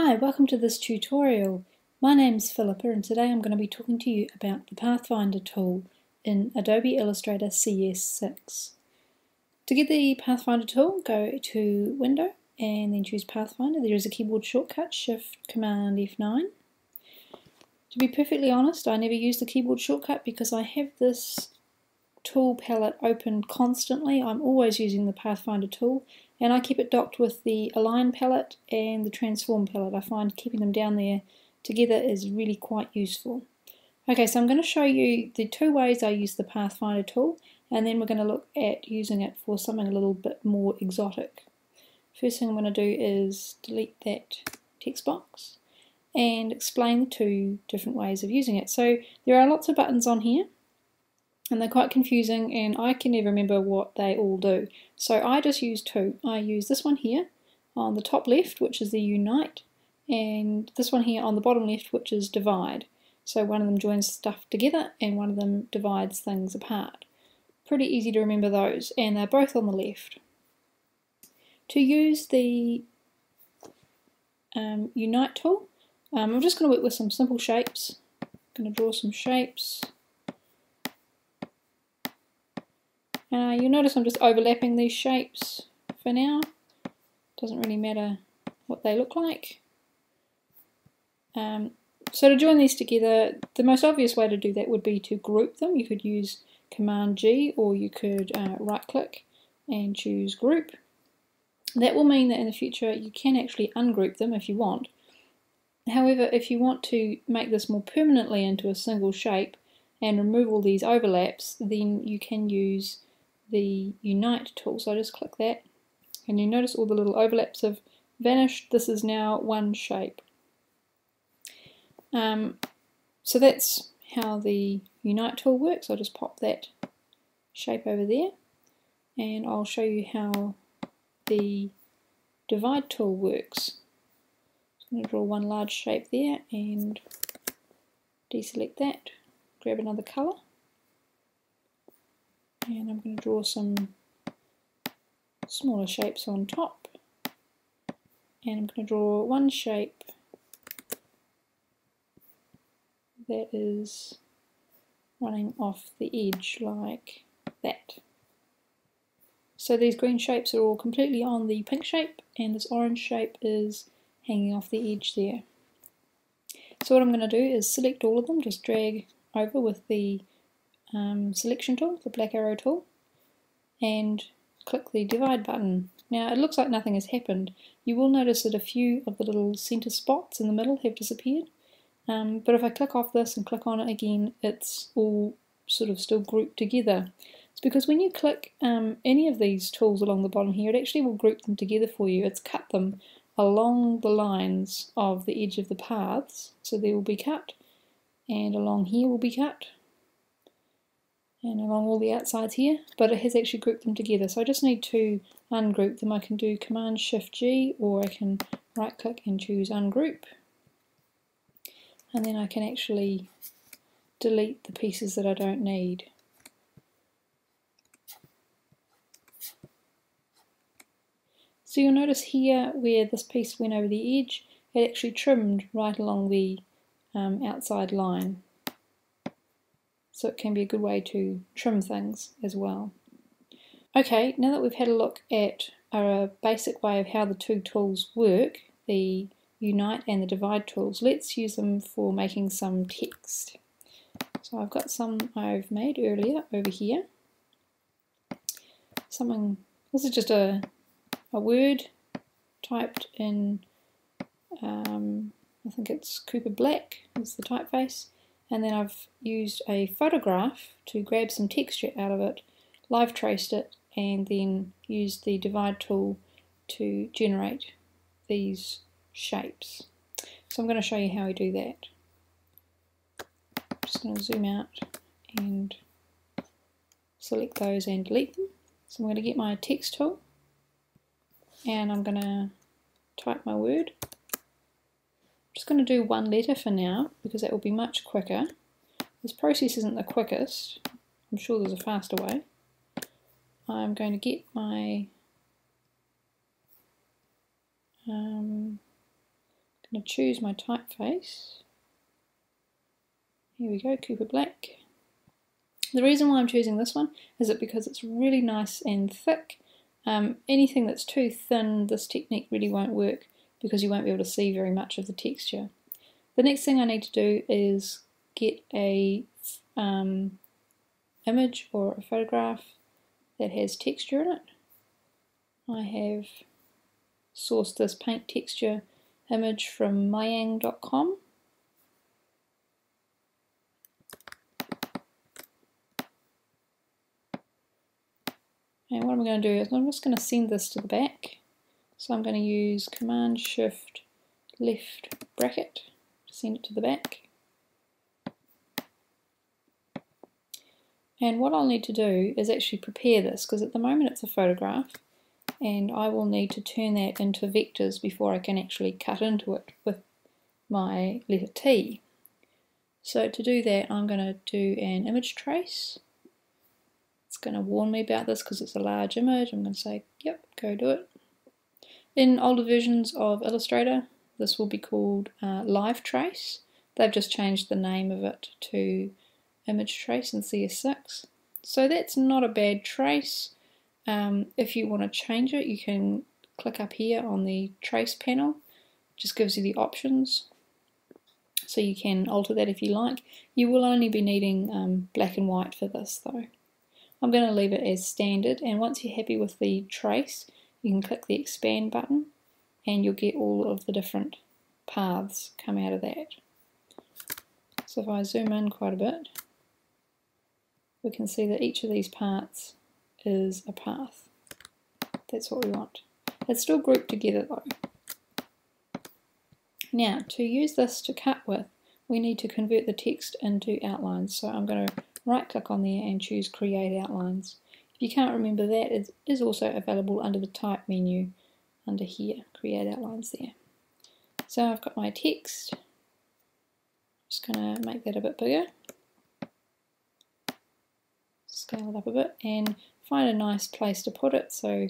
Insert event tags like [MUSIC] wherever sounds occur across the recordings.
Hi, welcome to this tutorial. My name is Philippa and today I'm going to be talking to you about the Pathfinder tool in Adobe Illustrator CS6. To get the Pathfinder tool, go to Window and then choose Pathfinder. There is a keyboard shortcut, Shift Command F9. To be perfectly honest, I never use the keyboard shortcut because I have this tool palette open constantly. I'm always using the Pathfinder tool and I keep it docked with the Align palette and the Transform palette. I find keeping them down there together is really quite useful. Okay, so I'm going to show you the two ways I use the Pathfinder tool and then we're going to look at using it for something a little bit more exotic. First thing I'm going to do is delete that text box and explain the two different ways of using it. So there are lots of buttons on here and they're quite confusing and I can never remember what they all do. So I just use two. I use this one here on the top left which is the unite and this one here on the bottom left which is divide. So one of them joins stuff together and one of them divides things apart. Pretty easy to remember those and they're both on the left. To use the um, unite tool um, I'm just going to work with some simple shapes. I'm going to draw some shapes Uh, you'll notice I'm just overlapping these shapes for now. Doesn't really matter what they look like. Um, so to join these together, the most obvious way to do that would be to group them. You could use Command G or you could uh, right click and choose group. That will mean that in the future you can actually ungroup them if you want. However, if you want to make this more permanently into a single shape and remove all these overlaps, then you can use the Unite tool. So I just click that and you notice all the little overlaps have vanished. This is now one shape. Um, so that's how the Unite tool works. I'll just pop that shape over there and I'll show you how the Divide tool works. So I'm going to draw one large shape there and deselect that, grab another colour and I'm going to draw some smaller shapes on top and I'm going to draw one shape that is running off the edge like that. So these green shapes are all completely on the pink shape and this orange shape is hanging off the edge there. So what I'm going to do is select all of them, just drag over with the um, selection tool, the black arrow tool, and click the divide button. Now it looks like nothing has happened. You will notice that a few of the little center spots in the middle have disappeared. Um, but if I click off this and click on it again, it's all sort of still grouped together. It's because when you click um, any of these tools along the bottom here, it actually will group them together for you. It's cut them along the lines of the edge of the paths. So they will be cut, and along here will be cut, and along all the outsides here, but it has actually grouped them together. So I just need to ungroup them. I can do Command Shift G or I can right click and choose ungroup. And then I can actually delete the pieces that I don't need. So you'll notice here where this piece went over the edge, it actually trimmed right along the um, outside line so it can be a good way to trim things as well. Okay, now that we've had a look at a basic way of how the two tools work, the Unite and the Divide tools, let's use them for making some text. So I've got some I've made earlier over here. Something, this is just a, a word typed in, um, I think it's Cooper Black is the typeface and then I've used a photograph to grab some texture out of it, live traced it, and then used the divide tool to generate these shapes. So I'm going to show you how we do that. I'm just going to zoom out and select those and delete them. So I'm going to get my text tool and I'm going to type my word just going to do one letter for now because that will be much quicker. This process isn't the quickest. I'm sure there's a faster way. I'm going to get my um, I'm going to choose my typeface. Here we go, Cooper Black. The reason why I'm choosing this one is it because it's really nice and thick. Um, anything that's too thin, this technique really won't work because you won't be able to see very much of the texture. The next thing I need to do is get a um, image or a photograph that has texture in it. I have sourced this paint texture image from mayang.com And what I'm going to do is I'm just going to send this to the back. So I'm going to use Command Shift left bracket to send it to the back. And what I'll need to do is actually prepare this because at the moment it's a photograph and I will need to turn that into vectors before I can actually cut into it with my letter T. So to do that I'm going to do an image trace it's going to warn me about this because it's a large image. I'm going to say, yep, go do it. In older versions of Illustrator, this will be called uh, Live Trace. They've just changed the name of it to Image Trace in CS6. So that's not a bad trace. Um, if you want to change it, you can click up here on the Trace panel. It just gives you the options. So you can alter that if you like. You will only be needing um, black and white for this though. I'm going to leave it as standard and once you're happy with the trace you can click the expand button and you'll get all of the different paths come out of that. So if I zoom in quite a bit we can see that each of these parts is a path. That's what we want. It's still grouped together though. Now to use this to cut with we need to convert the text into outlines so I'm going to right click on there and choose create outlines. If you can't remember that, it is also available under the type menu under here, create outlines there. So I've got my text, just going to make that a bit bigger, scale it up a bit and find a nice place to put it. So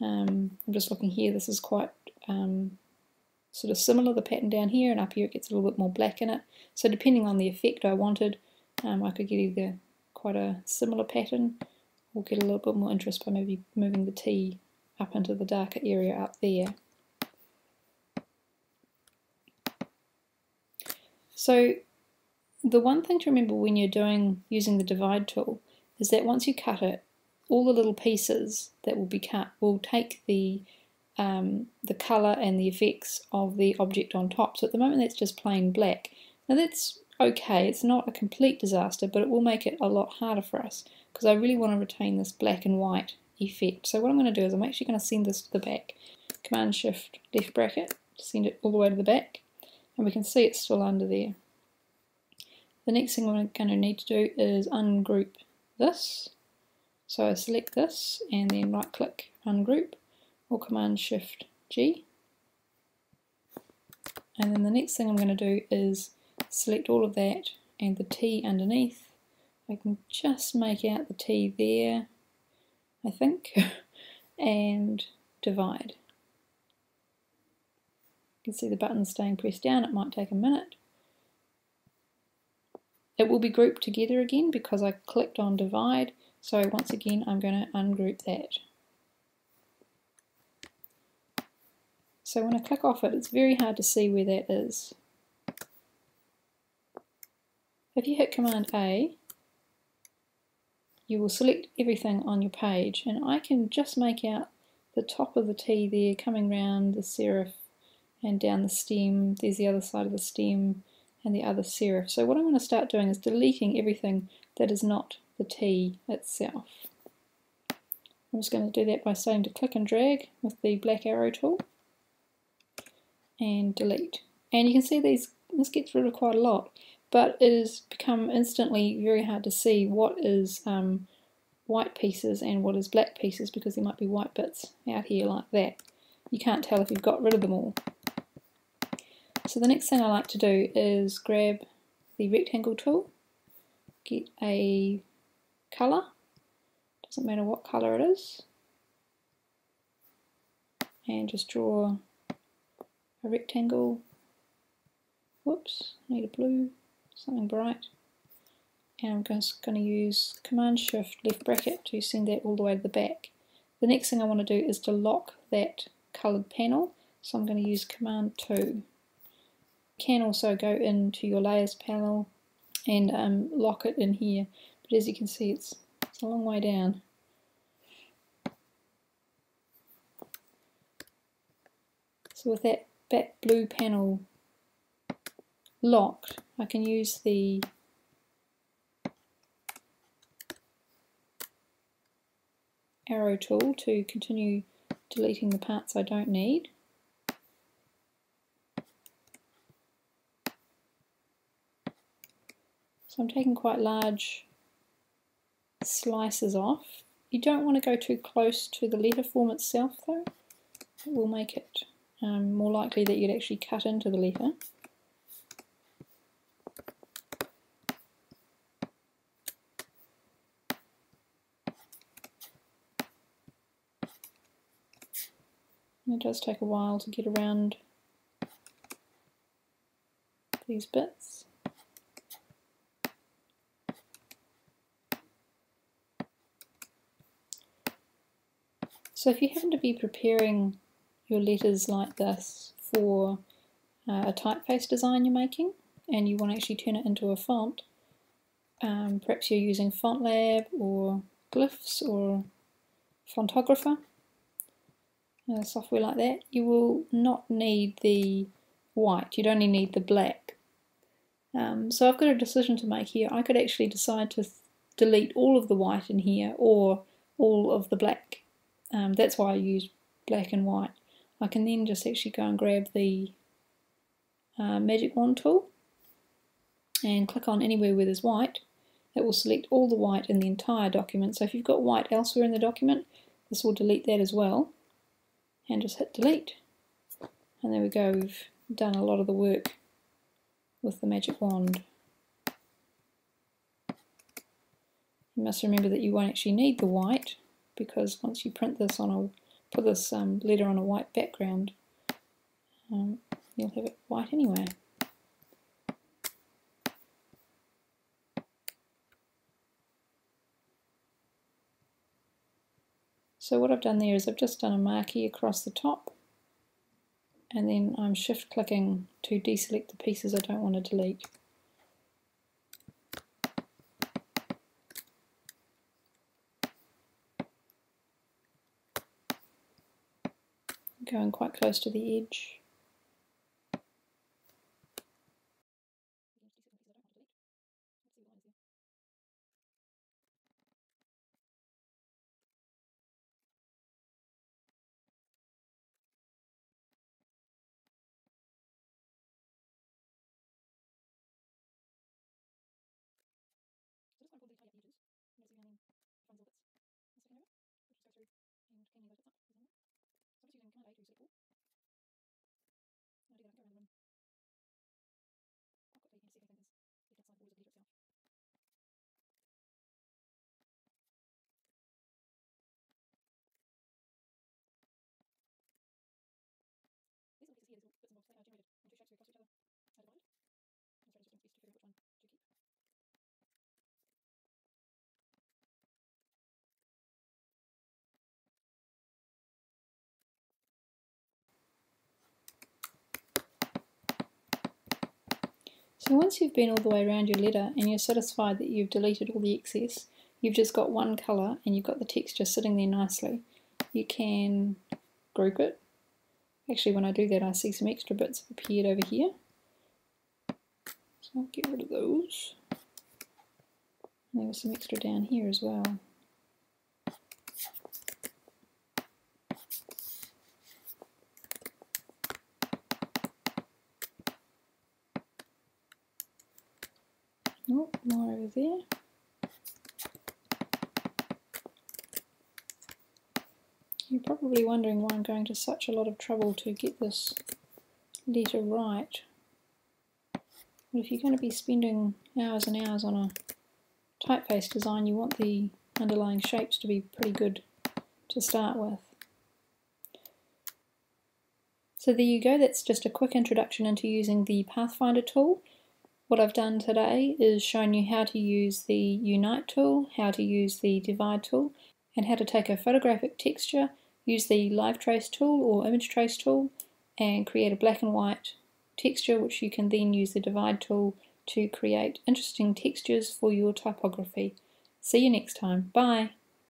um, I'm just looking here, this is quite um, sort of similar, the pattern down here and up here it gets a little bit more black in it. So depending on the effect I wanted, um, I could get either quite a similar pattern or get a little bit more interest by maybe moving the T up into the darker area up there. So the one thing to remember when you're doing using the divide tool is that once you cut it, all the little pieces that will be cut will take the um, the colour and the effects of the object on top. So at the moment that's just plain black. Now that's okay. It's not a complete disaster, but it will make it a lot harder for us because I really want to retain this black and white effect. So what I'm going to do is I'm actually going to send this to the back. Command Shift left bracket, to send it all the way to the back, and we can see it's still under there. The next thing we're going to need to do is ungroup this. So I select this and then right click ungroup or Command Shift G. And then the next thing I'm going to do is select all of that and the T underneath. I can just make out the T there, I think, [LAUGHS] and divide. You can see the button staying pressed down, it might take a minute. It will be grouped together again because I clicked on divide, so once again I'm going to ungroup that. So when I click off it, it's very hard to see where that is. If you hit Command A, you will select everything on your page and I can just make out the top of the T there coming round the serif and down the stem. There's the other side of the stem and the other serif. So what I'm going to start doing is deleting everything that is not the T itself. I'm just going to do that by starting to click and drag with the black arrow tool and delete. And you can see these this gets rid of quite a lot but it has become instantly very hard to see what is um, white pieces and what is black pieces because there might be white bits out here like that. You can't tell if you've got rid of them all. So the next thing I like to do is grab the rectangle tool, get a colour, doesn't matter what colour it is, and just draw a rectangle whoops, need a blue, something bright. And I'm just going to use Command Shift left bracket to send that all the way to the back. The next thing I want to do is to lock that coloured panel, so I'm going to use Command 2. You can also go into your layers panel and um, lock it in here, but as you can see it's, it's a long way down. So with that back blue panel locked, I can use the arrow tool to continue deleting the parts I don't need. So I'm taking quite large slices off. You don't want to go too close to the letter form itself though. It will make it um, more likely that you'd actually cut into the letter. It does take a while to get around these bits. So if you happen to be preparing your letters like this for uh, a typeface design you're making and you want to actually turn it into a font, um, perhaps you're using FontLab or Glyphs or Fontographer, software like that, you will not need the white, you'd only need the black. Um, so I've got a decision to make here. I could actually decide to delete all of the white in here or all of the black. Um, that's why I use black and white. I can then just actually go and grab the uh, magic wand tool and click on anywhere where there's white. It will select all the white in the entire document. So if you've got white elsewhere in the document, this will delete that as well and just hit delete. And there we go, we've done a lot of the work with the magic wand. You must remember that you won't actually need the white because once you print this on a, put this um, letter on a white background, um, you'll have it white anyway. So what I've done there is I've just done a marquee across the top and then I'm shift clicking to deselect the pieces I don't want to delete. Going quite close to the edge. So once you've been all the way around your letter and you're satisfied that you've deleted all the excess, you've just got one colour and you've got the texture sitting there nicely, you can group it. Actually when I do that I see some extra bits have appeared over here. So I'll get rid of those. And there was some extra down here as well. Oh, more over there. You're probably wondering why I'm going to such a lot of trouble to get this letter right. But if you're going to be spending hours and hours on a typeface design, you want the underlying shapes to be pretty good to start with. So there you go, that's just a quick introduction into using the Pathfinder tool. What I've done today is shown you how to use the Unite tool, how to use the Divide tool, and how to take a photographic texture, use the Live Trace tool or Image Trace tool, and create a black and white texture which you can then use the Divide tool to create interesting textures for your typography. See you next time. Bye.